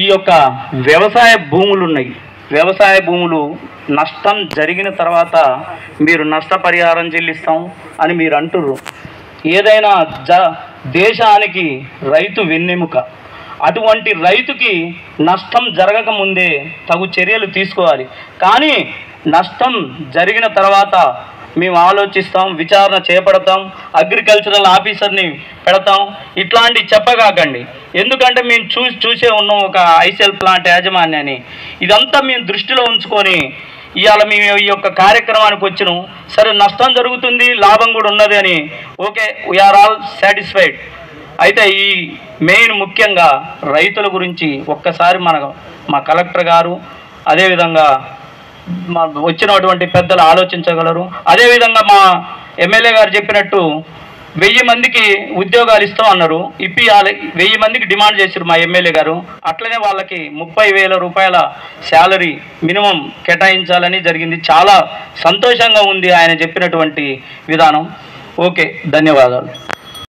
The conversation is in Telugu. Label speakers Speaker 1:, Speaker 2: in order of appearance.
Speaker 1: ఈ యొక్క వ్యవసాయ భూములు ఉన్నాయి వ్యవసాయ భూములు నష్టం జరిగిన తర్వాత మీరు నష్టపరిహారం చెల్లిస్తాం అని మీరు అంటుర్రు. ఏదైనా జ దేశానికి రైతు వెన్నెముక. అటువంటి రైతుకి నష్టం జరగకముందే తగు చర్యలు తీసుకోవాలి. కానీ నష్టం జరిగిన తర్వాత మేము ఆలోచిస్తాం విచారణ చేపడతాం అగ్రికల్చరల్ ఆఫీసర్ని పెడతాం. ఇట్లాంటి చెప్పగాకండి. ఎందుకంటే మేము చూసి చూసే ఉన్నాం ఒక ఐసెల్ ప్లాంట్ యాజమాన్యాన్ని. ఇదంతా మేము దృష్టిలో ఉంచుకొని ఇవాళ మేము ఈ యొక్క కార్యక్రమానికి వచ్చినాం. సరే నష్టం జరుగుతుంది లాభం కూడా ఉన్నది అని. ఓకే వీఆర్ ఆల్ సాటిస్ఫైడ్ అయితే ఈ మెయిన్ ముఖ్యంగా రైతుల గురించి ఒక్కసారి మన మా కలెక్టర్ గారు అదేవిధంగా వచ్చినటువంటి పెద్దలు ఆలోచించగలరు. అదేవిధంగా మా ఎమ్మెల్యే గారు చెప్పినట్టు వెయ్యి మందికి ఉద్యోగాలు ఇస్తాం అన్నారు. ఇప్పియాలి వెయ్యి మందికి డిమాండ్ చేశారు మా ఎమ్మెల్యే గారు. అట్లనే వాళ్ళకి ముప్పై వేల రూపాయల శాలరీ మినిమం కేటాయించాలని జరిగింది. చాలా సంతోషంగా ఉంది ఆయన చెప్పినటువంటి విధానం. ఓకే ధన్యవాదాలు.